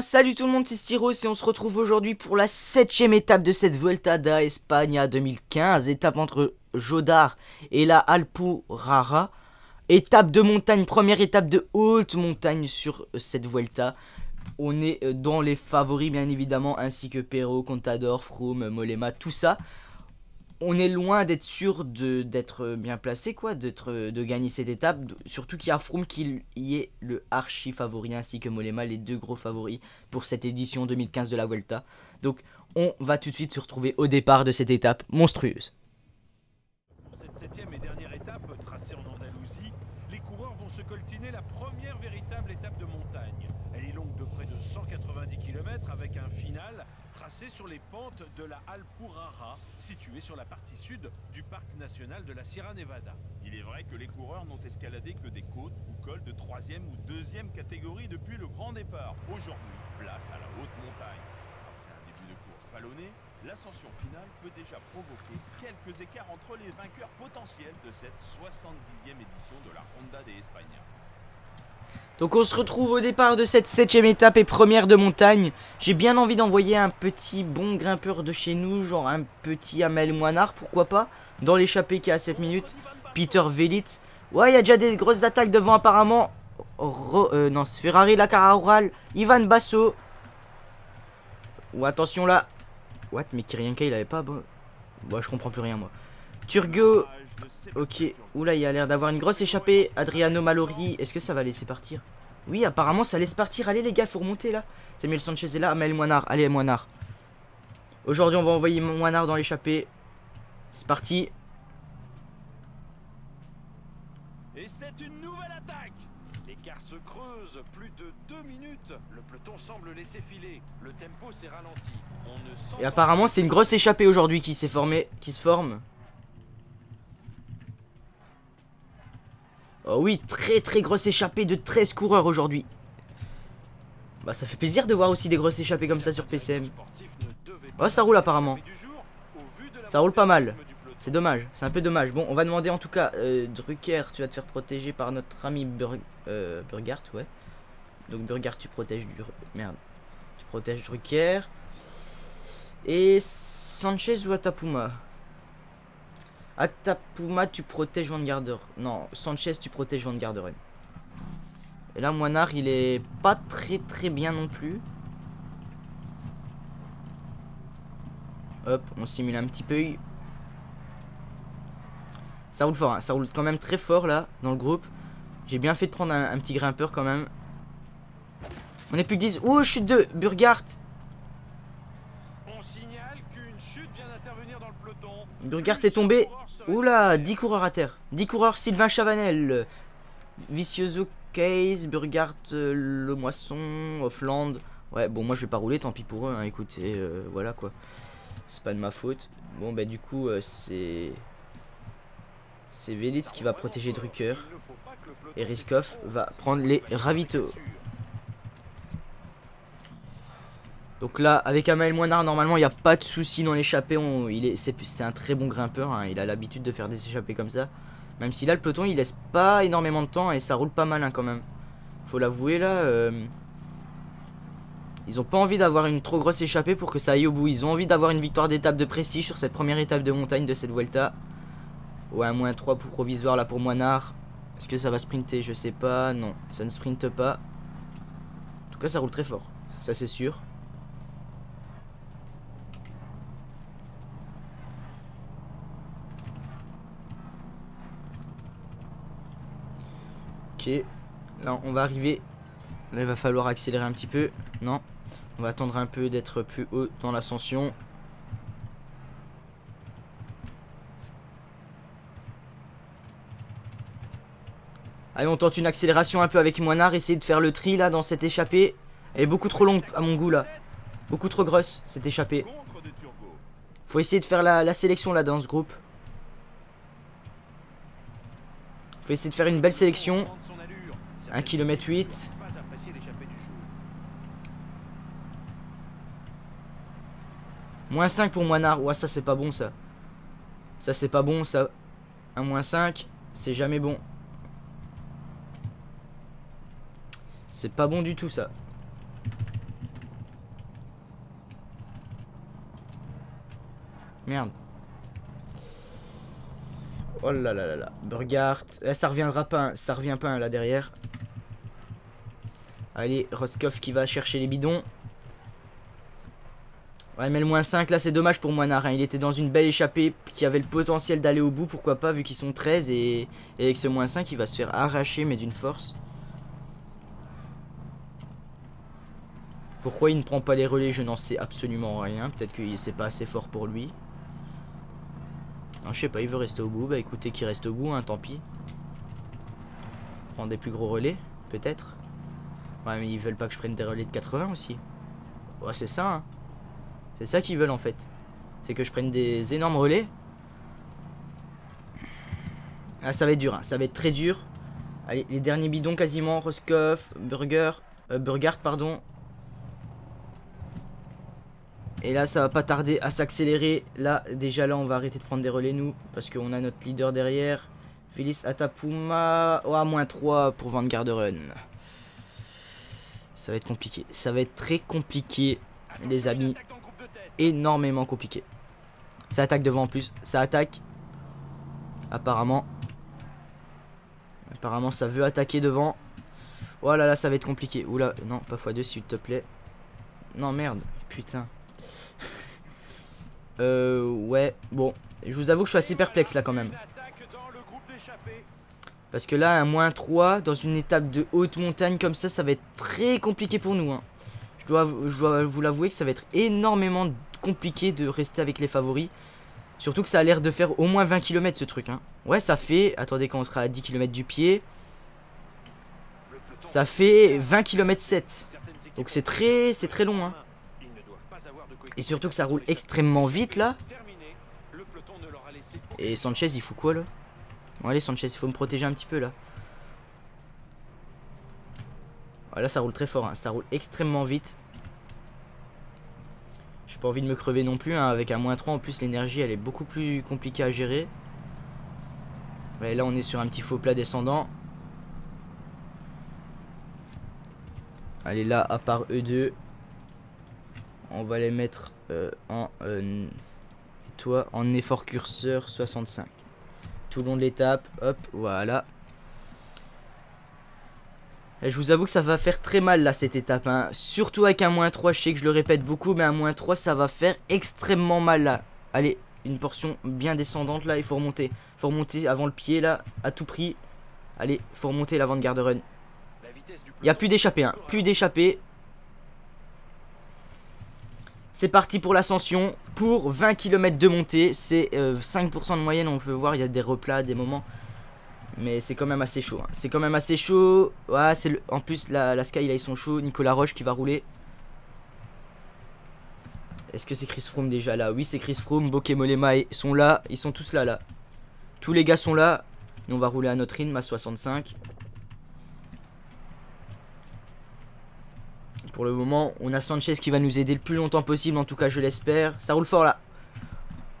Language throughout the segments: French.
Salut tout le monde, c'est Styros et on se retrouve aujourd'hui pour la septième étape de cette Vuelta da España 2015. Étape entre Jodar et la Alpurara. Étape de montagne, première étape de haute montagne sur cette Vuelta. On est dans les favoris bien évidemment, ainsi que Perro, Contador, Froome, Molema, tout ça on est loin d'être sûr d'être bien placé, quoi, de gagner cette étape. Surtout qu'il y a Froome qui y est le archi favori, ainsi que Molema, les deux gros favoris pour cette édition 2015 de la Vuelta. Donc on va tout de suite se retrouver au départ de cette étape monstrueuse. Pour cette septième et dernière étape, tracée en se coltiner la première véritable étape de montagne. Elle est longue de près de 190 km avec un final tracé sur les pentes de la Alpurara, située sur la partie sud du parc national de la Sierra Nevada. Il est vrai que les coureurs n'ont escaladé que des côtes ou cols de troisième ou deuxième catégorie depuis le grand départ. Aujourd'hui, place à la haute montagne. Après un début de course vallonné, l'ascension finale peut déjà provoquer quelques écarts entre les vainqueurs potentiels de cette 70e édition de la. Donc on se retrouve au départ de cette septième étape et première de montagne. J'ai bien envie d'envoyer un petit bon grimpeur de chez nous, genre un petit Amel Moinard, pourquoi pas, dans l'échappée qui est à 7 minutes. Peter Velitz. Ouais, il y a déjà des grosses attaques devant apparemment. Euh, non, c'est Ferrari, la Oral, Ivan Basso. Ou attention là. What, mais Kirienka il avait pas... Bon... Ouais, je comprends plus rien moi. Turgo Ok, oula, il a l'air d'avoir une grosse échappée. Adriano Malori, est-ce que ça va laisser partir? Oui, apparemment, ça laisse partir. Allez, les gars, faut remonter là. Samuel Sanchez est là. Amel Moinard, allez, Moinard. Aujourd'hui, on va envoyer Moinard dans l'échappée. C'est parti. Et c'est une nouvelle attaque L'écart se creuse, plus de deux minutes. Le peloton semble laisser filer. Le tempo s'est ralenti. Et apparemment, c'est une grosse échappée aujourd'hui qui s'est formée, qui se forme. Oh oui, très très grosse échappée de 13 coureurs aujourd'hui. Bah ça fait plaisir de voir aussi des grosses échappées comme ça sur PCM. Oh ça roule apparemment. Ça roule pas mal. C'est dommage, c'est un peu dommage. Bon, on va demander en tout cas, euh, Drucker, tu vas te faire protéger par notre ami euh, Burgart, ouais. Donc Burgart, tu protèges du... Merde. Tu protèges Drucker. Et Sanchez ou Atapuma Atapuma, tu protèges Van Garder. Non, Sanchez, tu protèges Van Garderen. Et là, Moinard, il est pas très très bien non plus. Hop, on simule un petit peu. Ça roule fort, hein. ça roule quand même très fort là, dans le groupe. J'ai bien fait de prendre un, petit grimpeur quand même. On est plus que 10. Oh, chute de Burgart. On signale qu'une chute vient d'intervenir dans le peloton. Burgart est tombé. Oula, 10 coureurs à terre. 10 coureurs, Sylvain Chavanel. Vicioso Case, Burgart, euh, Le Moisson, Offland. Ouais, bon, moi je vais pas rouler, tant pis pour eux. Hein, écoutez, euh, voilà quoi. C'est pas de ma faute. Bon, bah, du coup, euh, c'est. C'est Velitz qui va protéger Drucker. Et Riskov va prendre les ravitaux. Donc là, avec Amael Moinard, normalement, il n'y a pas de souci dans l'échappée. C'est un très bon grimpeur. Hein. Il a l'habitude de faire des échappées comme ça. Même si là, le peloton, il laisse pas énormément de temps et ça roule pas mal hein, quand même. Faut l'avouer là. Euh, ils ont pas envie d'avoir une trop grosse échappée pour que ça aille au bout. Ils ont envie d'avoir une victoire d'étape de précis sur cette première étape de montagne de cette Vuelta. Ouais, moins 3 pour provisoire là pour Moinard. Est-ce que ça va sprinter? Je sais pas. Non, ça ne sprinte pas. En tout cas, ça roule très fort. Ça, c'est sûr. Ok. Là, on va arriver. Là, il va falloir accélérer un petit peu. Non. On va attendre un peu d'être plus haut dans l'ascension. Allez, on tente une accélération un peu avec Moinard. Essayer de faire le tri là dans cette échappée. Elle est beaucoup trop longue à mon goût là. Beaucoup trop grosse cette échappée. Faut essayer de faire la, la sélection là dans ce groupe. faut essayer de faire une belle sélection. 1 km 8. Moins 5 pour Moinard. Ouah, ça c'est pas bon ça. Ça c'est pas bon ça. Un moins 5, c'est jamais bon. C'est pas bon du tout ça. Merde. Oh là là là là. Burgard. Eh, ça reviendra pas. hein. Ça revient pas hein, là derrière. Allez, Roscoff qui va chercher les bidons. Ouais, mais le moins 5 là, c'est dommage pour Moinard. hein. Il était dans une belle échappée qui avait le potentiel d'aller au bout. Pourquoi pas, vu qu'ils sont 13. Et, et avec ce moins 5, il va se faire arracher, mais d'une force. Pourquoi il ne prend pas les relais, je n'en sais absolument rien. Peut-être que c'est pas assez fort pour lui. Non, je sais pas, il veut rester au bout. Bah écoutez, qu'il reste au bout, hein, tant pis. Prendre des plus gros relais, peut-être. Ouais, mais ils veulent pas que je prenne des relais de 80 aussi. Ouais, c'est ça, hein. C'est ça qu'ils veulent en fait. C'est que je prenne des énormes relais. Ah, ça va être dur, hein. ça va être très dur. Allez, les derniers bidons quasiment. Roscoff, Burger, euh, Burgard, pardon. Et là, ça va pas tarder à s'accélérer. Là, déjà là, on va arrêter de prendre des relais, nous. Parce qu'on a notre leader derrière. Félix Atapuma. Oh, moins 3 pour Vanguard Run. Ça va être compliqué. Ça va être très compliqué, les amis. Énormément compliqué. Ça attaque devant en plus. Ça attaque. Apparemment. Apparemment, ça veut attaquer devant. Oh là là, ça va être compliqué. Oula, non, pas x2 s'il te plaît. Non, merde. Putain. Euh, ouais. Bon, je vous avoue que je suis assez perplexe là quand même. Parce que là, un moins 3 dans une étape de haute montagne comme ça, ça va être très compliqué pour nous. hein. Je, dois, vous l'avouer que ça va être énormément compliqué de rester avec les favoris. Surtout que ça a l'air de faire au moins 20 km ce truc. hein. Ouais, ça fait. Attendez, quand on sera à 10 km du pied, ça fait 20 km 7. Certaines équipes Donc c'est très, c'est très long. hein. Et surtout que ça roule extrêmement vite là. Et Sanchez, il fout quoi là? Bon, allez, Sanchez, il faut me protéger un petit peu là. Voilà, ça roule très fort, hein. ça roule extrêmement vite. J'ai pas envie de me crever non plus, hein. avec un moins 3 en plus, l'énergie elle est beaucoup plus compliquée à gérer. Ouais, là on est sur un petit faux plat descendant. Allez, là, à part eux deux, on va les mettre euh, en. euh, toi, en effort curseur 65 tout le long de l'étape. Hop, voilà. Et je vous avoue que ça va faire très mal là cette étape. hein. Surtout avec un moins 3. Je sais que je le répète beaucoup, mais un moins 3 ça va faire extrêmement mal là. Allez, une portion bien descendante là. Il faut remonter. faut remonter avant le pied là, à tout prix. Allez, faut remonter l'avant-garde run. Il n'y a plus d'échappée, hein. plus d'échappée. C'est parti pour l'ascension. Pour 20 km de montée, c'est euh, 5% de moyenne. On peut voir, il y a des replats, des moments. Mais c'est quand même assez chaud. hein. C'est quand même assez chaud. Ouais, c'est le... En plus, la, Sky, là, ils sont chauds. Nicolas Roche qui va rouler. Est-ce que c'est Chris Froome déjà là? Oui, c'est Chris Froome. Bokemolema sont là. Ils sont tous là, là. Tous les gars sont là. Nous, on va rouler à notre rythme à 65. Pour le moment, on a Sanchez qui va nous aider le plus longtemps possible, en tout cas je l'espère. Ça roule fort là.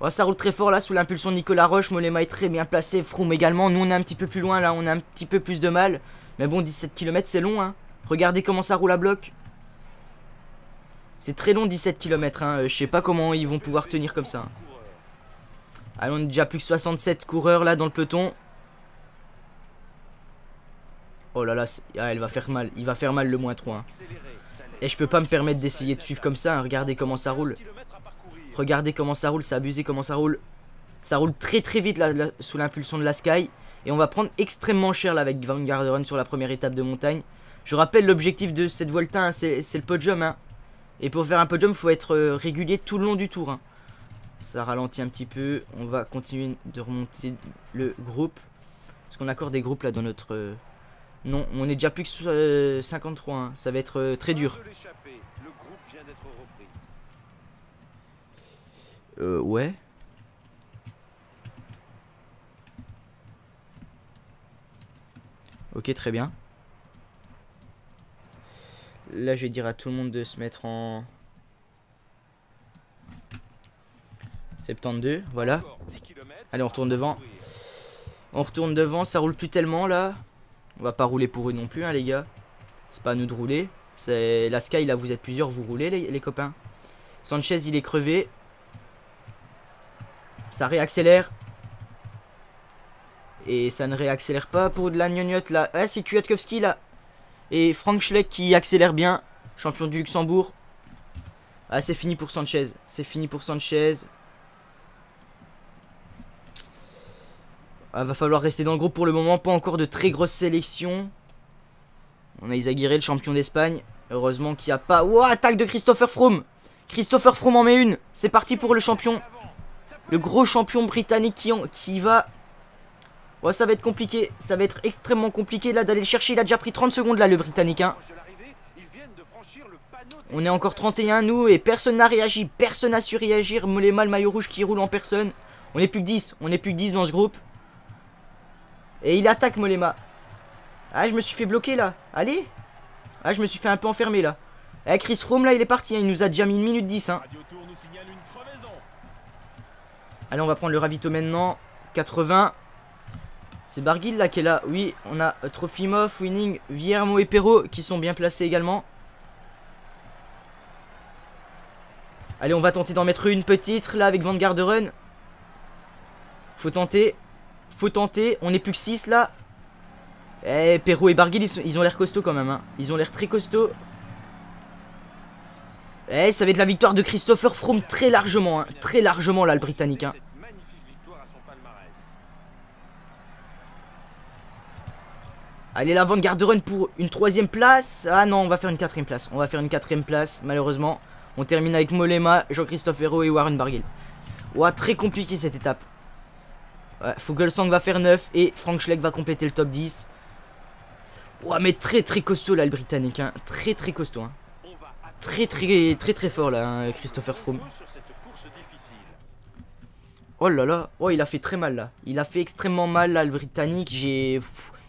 Oh, ça roule très fort là, sous l'impulsion de Nicolas Roche. Molema est très bien placé, Froome également. Nous on est un petit peu plus loin là, on a un petit peu plus de mal. Mais bon, 17 km c'est long. Hein. Regardez comment ça roule à bloc. C'est très long 17 km. Hein. Euh, Je sais pas comment ils vont pouvoir tenir comme ça. Allez, on est déjà plus que 67 coureurs là dans le peloton. Oh là là, ah, elle va faire mal. Il va faire mal le moins 3. hein. Et je peux pas me permettre d'essayer de suivre comme ça. hein. Regardez comment ça roule. Regardez comment ça roule. C'est abusé comment ça roule. Ça roule très très vite sous l'impulsion de la Sky. Et on va prendre extrêmement cher là avec Vanguard Run sur la première étape de montagne. Je rappelle l'objectif de cette Volta, hein, c'est le podium. Hein. Et pour faire un podium, il faut être euh, régulier tout le long du tour. Ça ralentit un petit peu. On va continuer de remonter le groupe. Parce qu'on a encore des groupes là dans notre... euh, Non, on est déjà plus que euh, 53. hein. Ça va être euh, très dur. Euh, ouais. Ok, très bien. Là, je vais dire à tout le monde de se mettre en 72, voilà. Encore 10 kilomètres Allez, on retourne devant. On retourne devant, ça roule plus tellement là. On va pas rouler pour eux non plus, hein, les gars. C'est pas à nous de rouler. C'est la Sky, là, vous êtes plusieurs, vous roulez, les, copains. Sanchez, il est crevé. Ça réaccélère. Et ça ne réaccélère pas pour de la gnognotte là. Ah, c'est Kwiatkowski là. Et Frank Schleck qui accélère bien. Champion du Luxembourg. Ah, c'est fini pour Sanchez. C'est fini pour Sanchez. Ah, va falloir rester dans le groupe pour le moment. Pas encore de très grosses sélections. On a Isaguirre, le champion d'Espagne. Heureusement qu'il n'y a pas... Oh, attaque de Christopher Froome. Christopher Froome en met une. C'est parti pour le champion. Le gros champion britannique qui, va Ouais, ça va être compliqué. Ça va être extrêmement compliqué là d'aller le chercher. Il a déjà pris 30 secondes là, le Britannique. Hein. On est encore 31 nous et personne n'a réagi. Personne n'a su réagir. Molema, le maillot rouge qui roule en personne. On est plus que 10. On est plus que 10 dans ce groupe. Et il attaque Molema. Ah, je me suis fait bloquer là. Allez. Ah, je me suis fait un peu enfermer là. Eh, Chris Froome là, il est parti. Hein. Il nous a déjà mis une minute 10. Hein. Allez, on va prendre le ravito maintenant. 80. C'est Barguil là qui est là. Oui, on a Trofimov, Winning, Viermo et Perrault qui sont bien placés également. Allez, on va tenter d'en mettre une petite là avec Van Garderen. Faut tenter. Faut tenter. On est plus que 6 là. Eh, Perrault et Barguil, ils, ont l'air costauds quand même. Hein. Ils ont l'air très costauds. Eh, ça va être la victoire de Christopher Froome très largement. Hein. Très largement là, le Britannique. Hein. Allez, la Van Run pour une troisième place. Ah non, on va faire une quatrième place. On va faire une quatrième place, malheureusement. On termine avec Molema, Jean-Christophe Hérault et Warren Barguil. Ouah, très compliqué cette étape. Ouais, Fogelsang va faire 9 et Frank Schleck va compléter le top 10. Ouah, mais très très costaud là le Britannique. Hein. Très très costaud. Hein. Très très très très fort là, hein, Christopher Froome. Oh là là, oh il a fait très mal là. Il a fait extrêmement mal là le Britannique. J'ai...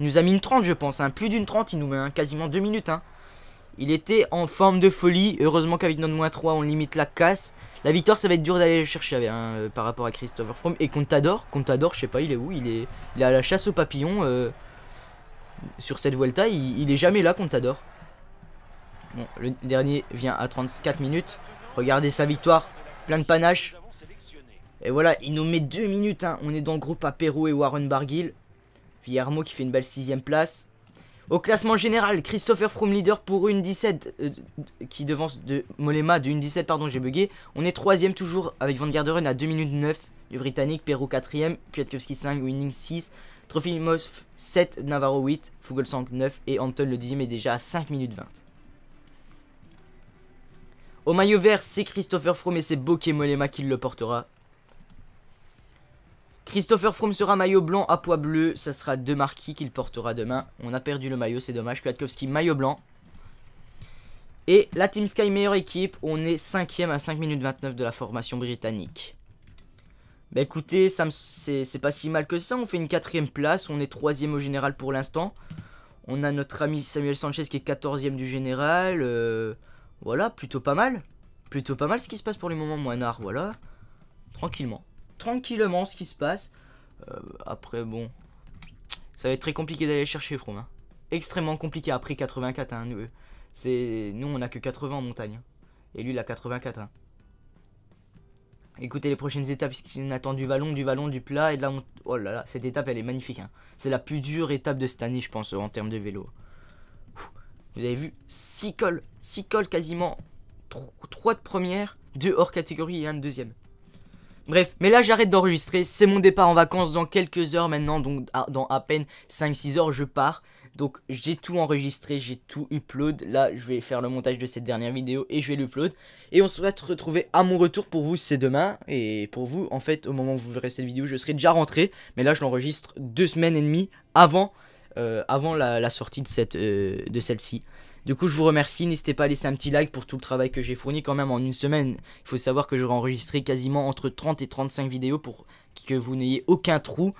Il nous a mis une 30 je pense, hein. plus d'une 30 il nous met, hein. quasiment 2 minutes. Hein. Il était en forme de folie, heureusement qu'avec notre moins 3 on limite la casse. La victoire ça va être dur d'aller le chercher hein, euh, par rapport à Christopher Froome. Et Contador, Contador je sais pas il est où, il est, à la chasse aux papillons. Euh, sur cette Vuelta, il, est jamais là Contador. Bon, le dernier vient à 34 minutes. Regardez sa victoire, plein de panache. Et voilà, il nous met 2 minutes. Hein. On est dans le groupe Apéro et Warren Barguil. Villarmo qui fait une belle sixième place. Au classement général, Christopher Froome leader pour une 17 euh, qui devance de Molema de une 17 pardon j'ai bugué. On est troisième toujours avec Van Garderen à 2 minutes 9 du Britannique, Perrault 4ème, Kwiatkowski 5, Winning 6, Trofimov 7, Navarro 8, Fugelsang 9 et Anton le 10 est déjà à 5 minutes 20. Au maillot vert, c'est Christopher Froome et c'est Bokeh Molema qui le portera. Christopher Froome sera maillot blanc à poids bleu. Ça sera De Marquis qu'il portera demain. On a perdu le maillot, c'est dommage. Kwiatkowski, maillot blanc. Et la Team Sky, meilleure équipe. On est 5ème à 5 minutes 29 de la formation britannique. Bah écoutez, c'est pas si mal que ça. On fait une quatrième place. On est troisième au général pour l'instant. On a notre ami Samuel Sanchez qui est 14ème du général. Euh, voilà, plutôt pas mal. Plutôt pas mal ce qui se passe pour les moments moinards. Voilà. Tranquillement tranquillement ce qui se passe. Euh, après, bon, ça va être très compliqué d'aller chercher Froome. Hein. Extrêmement compliqué après 84. Hein, nous, nous, on a que 80 en montagne. Et lui, il a 84. Hein. Écoutez les prochaines étapes, on attend du vallon, du vallon, du plat et de la Oh là là, cette étape elle est magnifique. Hein. C'est la plus dure étape de cette année, je pense, en termes de vélo. Vous avez vu 6 cols, 6 cols quasiment, 3 de première, 2 hors catégorie et 1 de deuxième. Bref, mais là j'arrête d'enregistrer, c'est mon départ en vacances dans quelques heures maintenant, donc dans à peine 5-6 heures je pars. Donc j'ai tout enregistré, j'ai tout upload. Là je vais faire le montage de cette dernière vidéo et je vais l'upload. Et on se retrouver à mon retour pour vous c'est demain. Et pour vous en fait au moment où vous verrez cette vidéo je serai déjà rentré. Mais là je l'enregistre deux semaines et demie avant, euh, avant la, sortie euh, de celle-ci. Du coup, je vous remercie. N'hésitez pas à laisser un petit like pour tout le travail que j'ai fourni quand même en une semaine. Il faut savoir que j'aurai enregistré quasiment entre 30 et 35 vidéos pour que vous n'ayez aucun trou.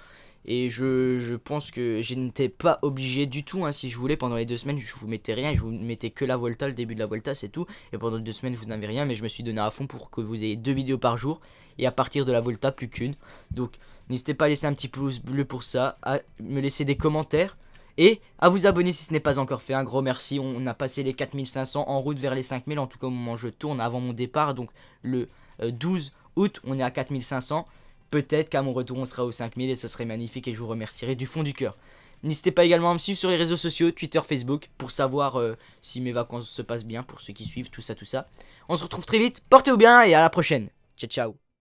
Et je, pense que je n'étais pas obligé du tout, hein, si je voulais, pendant les deux semaines, je vous mettais rien, je vous mettais que la Volta, le début de la Volta, c'est tout. Et pendant deux semaines, vous n'avez rien, mais je me suis donné à fond pour que vous ayez deux vidéos par jour. Et à partir de la Volta, plus qu'une. Donc, n'hésitez pas à laisser un petit pouce bleu pour ça, à me laisser des commentaires. Et à vous abonner si ce n'est pas encore fait. Un gros merci. On a passé les 4500 en route vers les 5000. En tout cas, au moment où je tourne avant mon départ. Donc le 12 euh, août, on est à 4500. Peut-être qu'à mon retour on sera aux 5000 et ce serait magnifique et je vous remercierai du fond du cœur. N'hésitez pas également à me suivre sur les réseaux sociaux, Twitter, Facebook, pour savoir euh, si mes vacances se passent bien, pour ceux qui suivent, tout ça, tout ça. On se retrouve très vite, portez-vous bien et à la prochaine. Ciao, ciao.